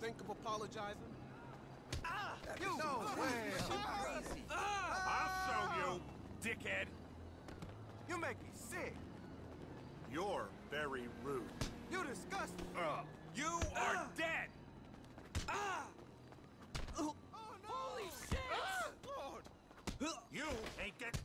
think of apologizing? Ah, you! No way! Crazy. Ah. I'll show you, dickhead! You make me sick! You're very rude. You disgust me! Uh, you uh. are ah. dead! Ah! Oh, no. Holy shit! Ah. Lord! You ain't getting